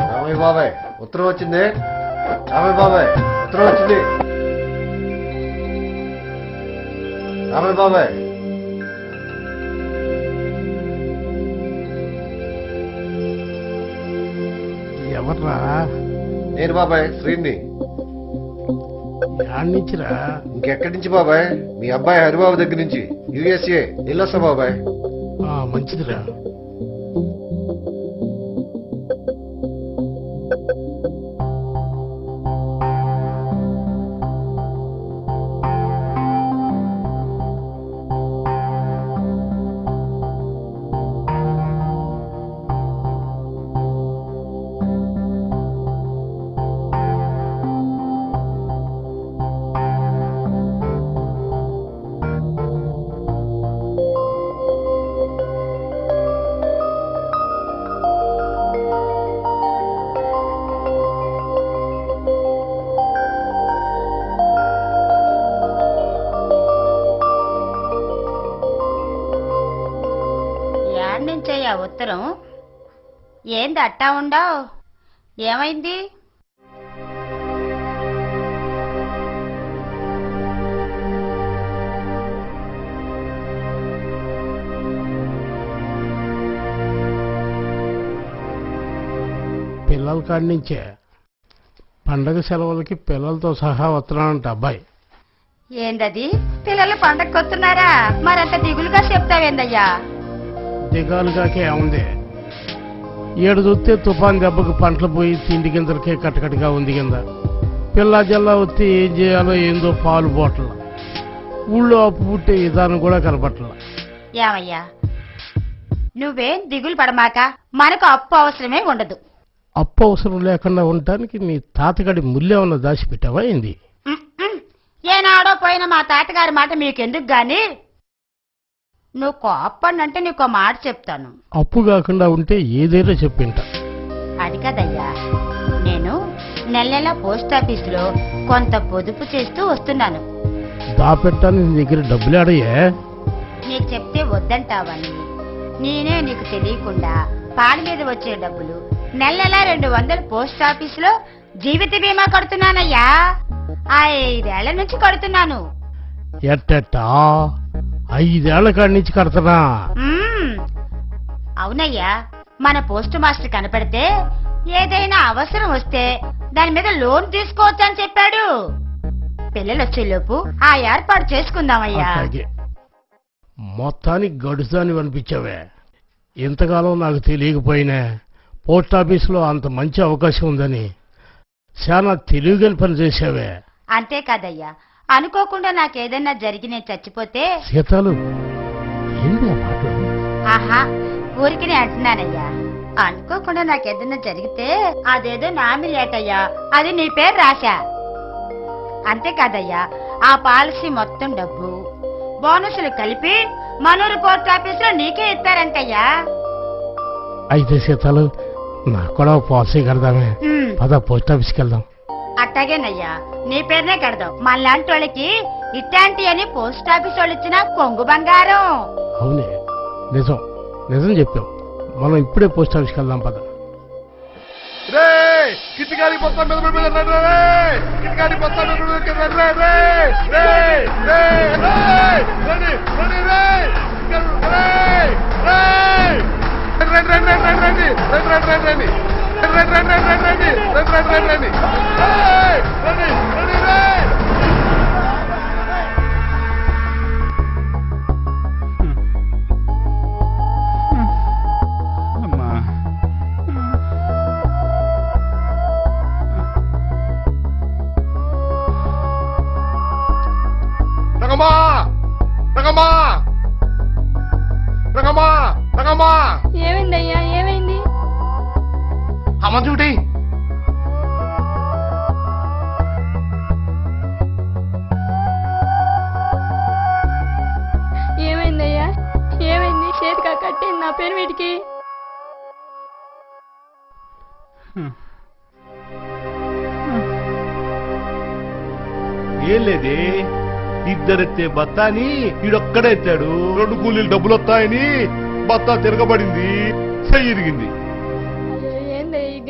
రామయ్య బాబాయ్ ఉత్తరం వచ్చింది రామయ్య బాబాయ్ ఉత్తరం వచ్చింది రామయ్య బాబాయ్ ఎవర్రా నేను బాబాయ్ శ్రీని. యాడ్నించిరా ఇంకెక్కడి నుంచి బాబాయ్? మీ అబ్బాయి హరిబాబు దగ్గర నుంచి. యుఎస్ఏ. వెళ్ళొస్తా బాబాయ్. ఆ, మంచిదిరా. యాడ్ నుంచయ్యా ఉత్తరం. ఏంది అట్టా ఉండవు? ఏమైంది? పిల్లల కాడి నుంచే పండగ సెలవులకి పిల్లలతో సహా వస్తున్నానంట అబ్బాయి. ఏందది? పిల్లలు పండగకి వస్తున్నారా మరంత దిగులుగా చెప్తావేందయ్యా? దిగాలుగాకే ఉంది. ఏడు చూస్తే తుఫాన్ దెబ్బకు పంటలు పోయి తిండి గింజలకే కట్టకట్టుగా ఉంది కింద. పిల్ల జల్లా వస్తే ఏం చేయాలో ఏందో పాలు బోట్ల. ఊళ్ళో అప్పు పుట్టే విధానం కూడా కనపట్ల. ఏమయ్యా? నువ్వేం దిగులు పడమాక? మనకు అప్పు అవసరమే ఉండదు. అప్పు అవసరం లేకుండా ఉండటానికి నీ తాతగడి ముల్లేమన్నా దాచిపెట్టావా ఏంది. ఏనాడో పోయిన మా తాతగారి మాట మీకెందుకు గాని? నువ్వు కోప్పనంటే నీకు మాట చెప్తాను. అప్పు కాకుండా ఉంటే ఏదైనా చెప్పింట. అది కదయ్యా. నేను నెల నెల పోస్ట్ ఆఫీసులో కొంత పొదుపు చేస్తూ వస్తున్నాను. దాపెట్టానికి నీ దగ్గర డబ్బులు ఆడయే నీకు చెప్తే వద్దంటావని. నేనే నీకు తెలియకుండా పాల మీద వచ్చే డబ్బులు నెల నెల రెండు వందలు పోస్ట్ ఆఫీసులో జీవిత బీమా కడుతున్నానయ్యా. ఐదేళ్ళ నుంచి కడుతున్నాను. ఐదేళ్ళ కాడి నుంచి కడతనా మ్మ్. అవునయ్యా మన పోస్ట్ మాస్టర్ కనపడితే ఏదైనా అవసరం వస్తే దాని మీద లోన్ తీసుకోవచ్చు అని చెప్పాడు. పిల్లలు వచ్చేలోపు ఆ ఏర్పాటు చేసుకుందామయ్యా. అట్లాగే. మొత్తానికి గడుసాని అనిపించావే. ఇంతకాలం నాకు తెలియకపోయినా పోస్ట్ ఆఫీసులో అంత మంచి అవకాశం ఉందని చాలా తెలివిగా పని చేసావే అంతే కాదయ్యా. అనుకోకుండా నాకేదన్నా జరిగి నేను చచ్చిపోతే? సీతాలు ఆహా ఊరికి నేను అంటున్నానయ్యా. అనుకోకుండా నాకేదన్నా జరిగితే అదేదో నామినేటయ్యా అది నీ పేరు రాశా. అంతే కాదయ్యా ఆ పాలసీ మొత్తం డబ్బు బోనసులు కలిపి మనూరు పోస్ట్ ఆఫీస్లో నీకే ఇస్తారంటయ్యా. అయితే సీతాలు నాకు కూడా పాలసీ కడదామే. పద పోస్ట్ ఆఫీస్కి వెళ్దాం. అట్టాగేనయ్యా నీ పేరునే కడదాం మనలాంటి వాళ్ళకి ఇట్లాంటి అని పోస్ట్ ఆఫీస్ వాళ్ళు ఇచ్చిన కొంగు బంగారం అవునే నిజం నిజం చెప్పావు మనం ఇప్పుడే పోస్ట్ ఆఫీస్కి వెళ్దాం పద రే కిటికాడి మొత్తం మీద మీద కిటికాడి మొత్తం మీద మీద రే రే రే రే రే రండి రండి రే రే రే రండి రండి రండి రండి రండి రండి రండి రండి రండి రండి రండి రండి రండి రండి రండి రండి రండి రండి రంగమ్మా రంగమ్మా రంగమ్మా రంగమ్మా ఏమైందయ్యా? అమ్మ చూడి ఏమైందయ్యా? ఏమైంది? చేతిగా కట్టింది నా పేరు వీటికి? ఏం లేదే? ఇద్దరెత్తే బత్తాని ఈడొక్కడే ఎత్తాడు. రెండు కూలీలు డబ్బులు వస్తాయని బత్తా తిరగబడింది. చెయ్యి ఇరిగింది. అయ్యో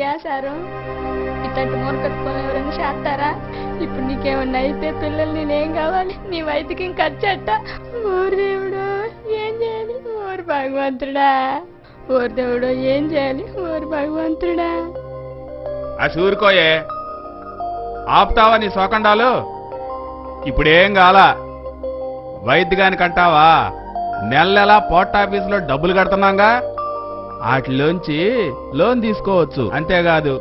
ఏంది ఈ గ్యాస్ ఆరు ఇట్లాంటి ఎవరైనా చేస్తారా? ఇప్పుడు నీకేమన్నా అయితే పిల్లలు నేనేం కావాలి? నీ వైద్యకిం ఖర్చట? ఓరు దేవుడు ఏం చేయాలి? ఓరు భగవంతుడా. ఓరు దేవుడు ఏం చేయాలి? ఓరు భగవంతుడా. ఆ చూరుకోయే ఆపుతావా నీ సోకండాలు? ఇప్పుడేం కాల? వైద్యగానికి అంటావా నెల నెలా పోస్ట్ ఆఫీసులో డబ్బులు కడుతున్నాగా? వాటిలోంచి లోన్ తీసుకోవచ్చు. అంతేకాదు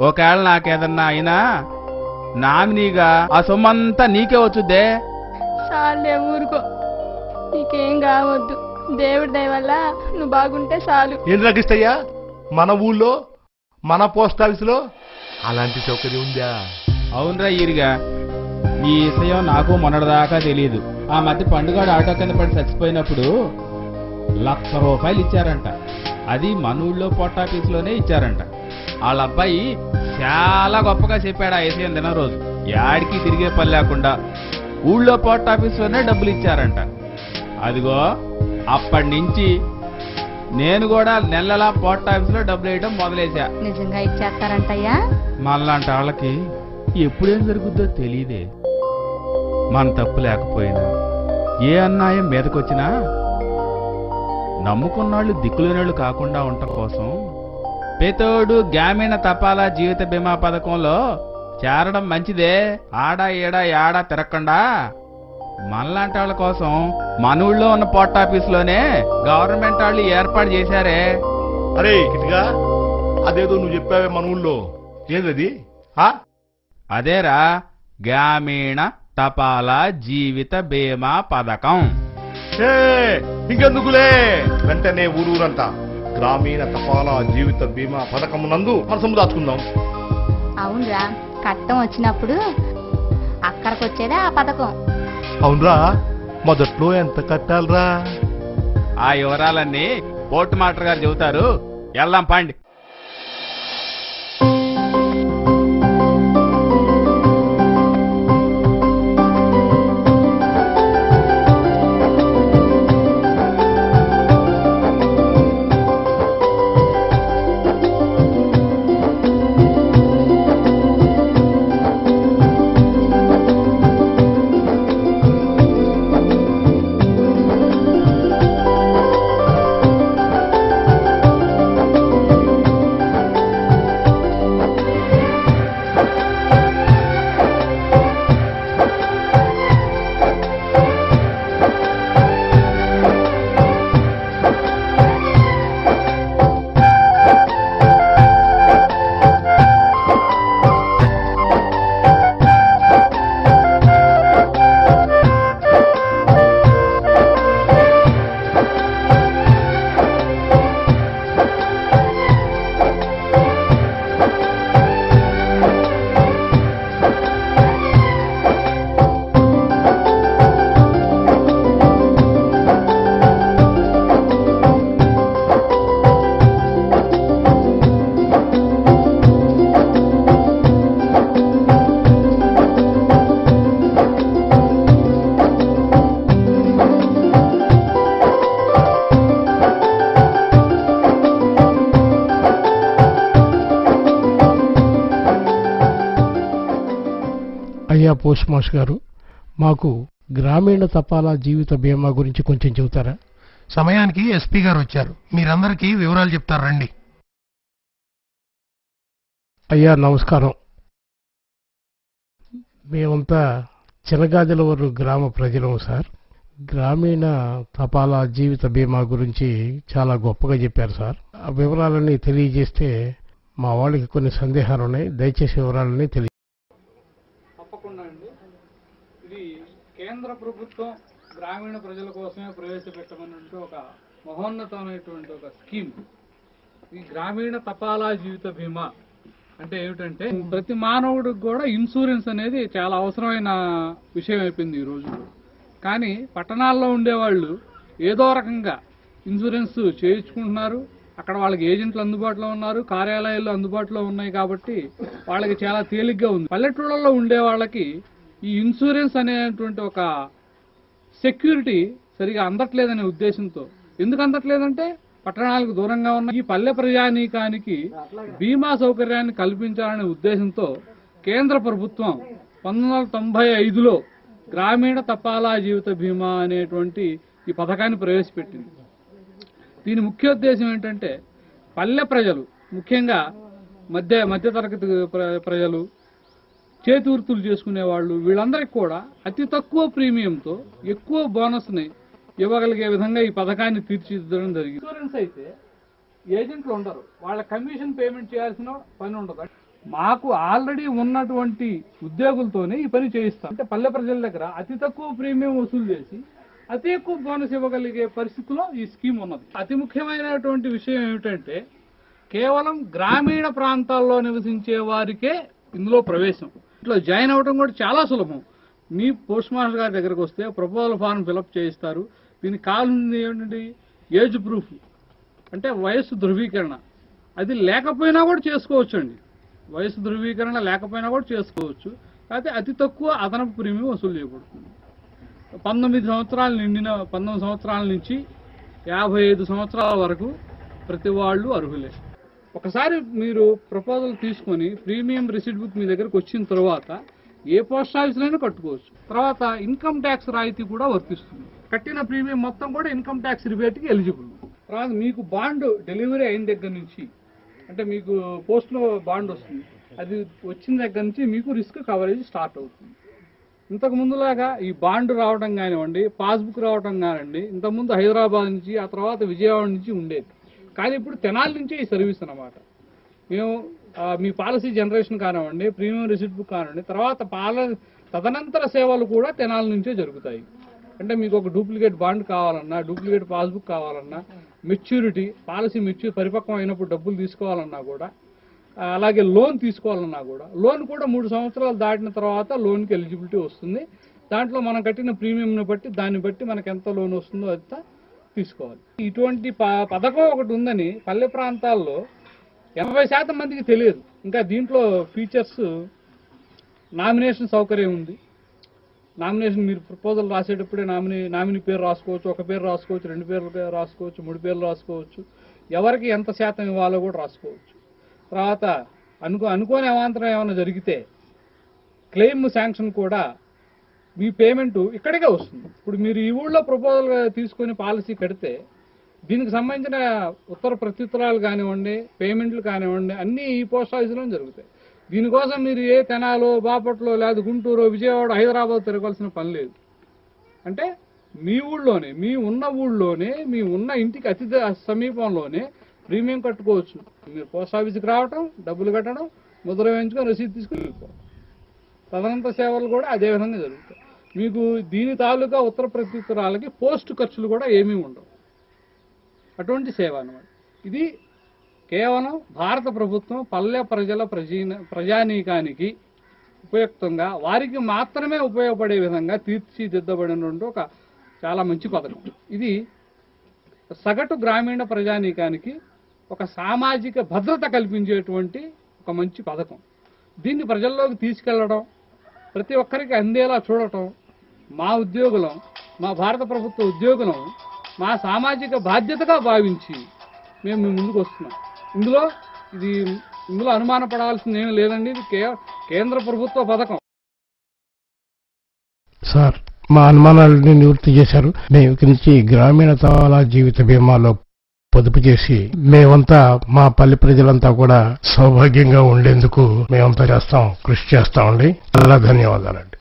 ఒకవేళ నాకేదన్నా అయినా నామినీగా ఆ సొమ్మంతా నీకే వచ్చుద్దే. చాలే ఊరుకో. నీకేం కావద్దు. దేవుడి దయ వల్ల నువ్వు బాగుంటే చాలు. ఏం రగిస్తయ్యా మన ఊళ్ళో మన పోస్ట్ ఆఫీసులో అలాంటి సౌకర్యం ఉందా? అవునరా ఈరిగా. ఈ విషయం నాకు మొన్నటిదాకా తెలియదు ఆ మధ్య పండుగ ఆటో కింద పడి చచ్చిపోయినప్పుడు లక్ష రూపాయలు ఇచ్చారంట. అది మన ఊళ్ళో పోస్ట్ ఆఫీసులోనే ఇచ్చారంట. వాళ్ళ అబ్బాయి చాలా గొప్పగా చెప్పాడు ఆ విషయం దిన రోజు యాడికి తిరిగే పని లేకుండా ఊళ్ళో పోస్ట్ ఆఫీసులోనే డబ్బులు ఇచ్చారంట. అదిగో అప్పటి నుంచి నేను కూడా నెలలా పోస్ట్ ఆఫీసులో డబ్బులు వేయడం మొదలేసా నిజంగా ఇచ్చేస్తారంటయ్యా. మనలాంటి వాళ్ళకి ఎప్పుడేం జరుగుద్దో తెలియదే మన తప్పు లేకపోయినా ఏ అన్యాయం మీదకొచ్చినా నమ్ముకున్నాళ్ళు దిక్కులేనాళ్ళు కాకుండా ఉండటం కోసం పేతోడు గ్రామీణ తపాలా జీవిత బీమా పథకంలో చేరడం మంచిదే. ఆడ ఈడ యాడ తిరగకుండా మనలాంటి వాళ్ళ కోసం మన ఊళ్ళో ఉన్న పోస్ట్ ఆఫీసులోనే గవర్నమెంట్ వాళ్ళు ఏర్పాటు చేశారే. అరే కిటిగా అదేదో నువ్వు చెప్పావే మన ఊళ్ళో. ఏందది? ఆ? అదేరా గ్రామీణ తపాలా జీవిత బీమా పథకం. ఇంకెందుకులే? వెంటనే ఊరూరంతా గ్రామీణ తపాలా జీవిత బీమా పథకం నందు మనసము దాచుకుందాం. అవునరా కట్టం వచ్చినప్పుడు అక్కడికి వచ్చేదే ఆ పథకం. అవునరా మొదట్లో ఎంత కట్టాలరా? ఆ వివరాలన్నీ పోర్టు మాస్టర్ గారు చెబుతారు. వెళ్దాం పండి. అయ్యా పోస్ట్ మాస్టర్ గారు మాకు గ్రామీణ తపాలా జీవిత బీమా గురించి కొంచెం చెబుతారా? సమయానికి ఎస్పీ గారు వచ్చారు. మీరందరికీ వివరాలు చెప్తారు రండి. అయ్యా నమస్కారం. మేమంతా చినగాజలవరం గ్రామ ప్రజలం సార్. గ్రామీణ తపాలా జీవిత బీమా గురించి చాలా గొప్పగా చెప్పారు సార్. ఆ వివరాలన్నీ తెలియజేస్తే మా వాళ్ళకి కొన్ని సందేహాలు ఉన్నాయి దయచేసి వివరాలన్నీ తెలియ తప్పకుండా అండి ఇది కేంద్ర ప్రభుత్వం గ్రామీణ ప్రజల కోసమే ప్రవేశపెట్టమన్నట్టు ఒక మహోన్నతమైనటువంటి ఒక స్కీమ్. ఈ గ్రామీణ తపాలా జీవిత బీమా అంటే ఏమిటంటే ప్రతి మానవుడికి కూడా ఇన్సూరెన్స్ అనేది చాలా అవసరమైన విషయం అయిపోయింది ఈ రోజు. కానీ పట్టణాల్లో ఉండేవాళ్ళు ఏదో రకంగా ఇన్సూరెన్స్ చేయించుకుంటున్నారు. అక్కడ వాళ్ళకి ఏజెంట్లు అందుబాటులో ఉన్నారు కార్యాలయాలు అందుబాటులో ఉన్నాయి కాబట్టి వాళ్ళకి చాలా తేలిగ్గా ఉంది. పల్లెటూళ్ళలో ఉండే వాళ్ళకి ఈ ఇన్సూరెన్స్ అనేటువంటి ఒక సెక్యూరిటీ సరిగా అందట్లేదనే ఉద్దేశంతో. ఎందుకు అందట్లేదంటే పట్టణాలకు దూరంగా ఉన్న ఈ పల్లె ప్రజానీకానికి బీమా సౌకర్యాన్ని కల్పించాలనే ఉద్దేశంతో కేంద్ర ప్రభుత్వం పంతొమ్మిది వందల తొంభై ఐదులో గ్రామీణ తపాలా జీవిత బీమా అనేటువంటి ఈ పథకాన్ని ప్రవేశపెట్టింది. దీని ముఖ్య ఉద్దేశం ఏంటంటే పల్లె ప్రజలు ముఖ్యంగా మధ్య మధ్యతరగతి ప్ర- ప్రజలు చేతివృత్తులు చేసుకునేవాళ్ళు చేసుకునే వాళ్ళు వీళ్ళందరికీ కూడా అతి తక్కువ ప్రీమియంతో ఎక్కువ బోనస్ని ఇవ్వగలిగే విధంగా ఈ పథకాన్ని తీర్చిదిద్దడం జరిగింది. ఇన్సూరెన్స్ అయితే ఏజెంట్లు ఉండరు. వాళ్ళ కమిషన్ పేమెంట్ చేయాల్సిన పని ఉండదు. మాకు ఆల్రెడీ ఉన్నటువంటి ఉద్యోగులతోనే ఈ పని చేయిస్తాం. అంటే పల్లె ప్రజల దగ్గర అతి తక్కువ ప్రీమియం వసూలు చేసి అతి ఎక్కువ బోనస్ ఇవ్వగలిగే పరిస్థితిలో ఈ స్కీమ్ ఉన్నది. అతి ముఖ్యమైనటువంటి విషయం ఏమిటంటే కేవలం గ్రామీణ ప్రాంతాల్లో నివసించే వారికే ఇందులో ప్రవేశం. ఇట్లా జాయిన్ అవ్వడం కూడా చాలా సులభం. మీ పోస్ట్ మాస్టర్ గారి దగ్గరకు వస్తే ప్రపోజల్ ఫారం ఫిలప్ చేయిస్తారు. దీనికి కావాల్సింది ఏంటంటే ఏజ్ ప్రూఫ్. అంటే వయస్సు ధృవీకరణ. అది లేకపోయినా కూడా చేసుకోవచ్చు అండి వయసు ధృవీకరణ లేకపోయినా కూడా చేసుకోవచ్చు. అయితే అతి తక్కువ అదనపు ప్రీమియం వసూలు చేయబడుతుంది. పంతొమ్మిది సంవత్సరాలు నిండిన పంతొమ్మిది సంవత్సరాల నుంచి యాభై ఐదు సంవత్సరాల వరకు ప్రతి వాళ్ళు అర్హులే. ఒకసారి మీరు ప్రపోజల్ తీసుకొని ప్రీమియం రిసిట్ బుక్ మీ దగ్గరకు వచ్చిన తర్వాత ఏ పోస్ట్ ఆఫీస్లోనే కట్టుకోవచ్చు. తర్వాత ఇన్కమ్ ట్యాక్స్ రాయితీ కూడా వర్తిస్తుంది. కట్టిన ప్రీమియం మొత్తం కూడా ఇన్కమ్ ట్యాక్స్ రిబేట్కి ఎలిజిబుల్. తర్వాత మీకు బాండ్ డెలివరీ అయిన దగ్గర నుంచి అంటే మీకు పోస్ట్లో బాండ్ వస్తుంది అది వచ్చిన దగ్గర నుంచి మీకు రిస్క్ కవరేజ్ స్టార్ట్ అవుతుంది. ఇంతకు ముందులాగా ఈ బాండ్ రావడం కానివ్వండి పాస్బుక్ రావడం కానివ్వండి ఇంతకుముందు హైదరాబాద్ నుంచి ఆ తర్వాత విజయవాడ నుంచి ఉండేది. కానీ ఇప్పుడు తెనాల నుంచే ఈ సర్వీస్ అన్నమాట. మేము మీ పాలసీ జనరేషన్ కానివ్వండి ప్రీమియం రిసిప్ట్ బుక్ కానివ్వండి తర్వాత పాల తదనంతర సేవలు కూడా తెనాల నుంచే జరుగుతాయి. అంటే మీకు ఒక డూప్లికేట్ బాండ్ కావాలన్నా డూప్లికేట్ పాస్బుక్ కావాలన్నా మెచ్యూరిటీ పాలసీ మెచ్యూర్ పరిపక్వం అయినప్పుడు డబ్బులు తీసుకోవాలన్నా కూడా అలాగే లోన్ తీసుకోవాలన్నా కూడా లోన్ కూడా మూడు సంవత్సరాలు దాటిన తర్వాత లోన్కి ఎలిజిబిలిటీ వస్తుంది. దాంట్లో మనం కట్టిన ప్రీమియంని బట్టి దాన్ని బట్టి మనకు ఎంత లోన్ వస్తుందో అంతా తీసుకోవాలి. ఇటువంటి ప- పథకం ఒకటి ఉందని పల్లె ప్రాంతాల్లో ఎనభై శాతం మందికి తెలియదు. ఇంకా దీంట్లో ఫీచర్స్ నామినేషన్ సౌకర్యం ఉంది. నామినేషన్ మీరు ప్రపోజల్ రాసేటప్పుడే నామినీ నామినీ పేరు రాసుకోవచ్చు ఒక పేరు రాసుకోవచ్చు రెండు పేర్లు రాసుకోవచ్చు మూడు పేర్లు రాసుకోవచ్చు. ఎవరికి ఎంత శాతం ఇవ్వాలో కూడా రాసుకోవచ్చు. తర్వాత అనుకో అనుకోని అవాంతరం ఏమైనా జరిగితే క్లెయిమ్ శాంక్షన్ కూడా మీ పేమెంట్ ఇక్కడికే వస్తుంది. ఇప్పుడు మీరు ఈ ఊళ్ళో ప్రపోజల్ తీసుకొని పాలసీ కడితే దీనికి సంబంధించిన ఉత్తర ప్రత్యుత్తరాలు కానివ్వండి పేమెంట్లు కానివ్వండి అన్నీ ఈ పోస్ట్ ఆఫీసులో జరుగుతాయి. దీనికోసం మీరు ఏ తెనాలో బాపట్లో లేదా గుంటూరు విజయవాడ హైదరాబాద్ తిరగాల్సిన పని లేదు. అంటే మీ ఊళ్ళోనే మీ ఉన్న ఊళ్ళోనే మీ ఉన్న ఇంటికి అతి సమీపంలోనే ప్రీమియం కట్టుకోవచ్చు. మీరు పోస్ట్ ఆఫీస్కి రావటం డబ్బులు కట్టడం ముద్ర వేయించుకొని రసీదు తీసుకుని వెళ్ళిపోవడం. తదనంత సేవలు కూడా అదే విధంగా జరుగుతాయి. మీకు దీని తాలూకా ఉత్తర ప్రత్యుత్తరాలకి పోస్ట్ ఖర్చులు కూడా ఏమీ ఉండవు. అటువంటి సేవ అనమాట ఇది కేవలం భారత ప్రభుత్వం పల్లె ప్రజల ప్రజీన ప్రజానీకానికి ఉపయుక్తంగా వారికి మాత్రమే ఉపయోగపడే విధంగా తీర్చిదిద్దబడినటువంటి ఒక చాలా మంచి పథకం. ఇది సగటు గ్రామీణ ప్రజానీకానికి ఒక సామాజిక భద్రత కల్పించేటువంటి ఒక మంచి పథకం. దీన్ని ప్రజల్లోకి తీసుకెళ్ళడం ప్రతి ఒక్కరికి అందేలా చూడటం మా ఉద్యోగులం మా భారత ప్రభుత్వ ఉద్యోగులం మా సామాజిక బాధ్యతగా భావించి మేము ముందుకు వస్తున్నాం. ఇందులో ఇది ఇందులో అనుమానపడాల్సింది ఏమి లేదండి. ఇది కే కేంద్ర ప్రభుత్వ పథకం. సార్ మా అనుమానాలని నివృత్తి చేశారు. మేము ఇక్కడి నుంచి గ్రామీణ తవాలా జీవిత బీమాలో పొదుపు చేసి మేమంతా మా పల్లె ప్రజలంతా కూడా సౌభాగ్యంగా ఉండేందుకు మేమంతా చేస్తాం. కృషి చేస్తామండి. చాలా ధన్యవాదాలండి.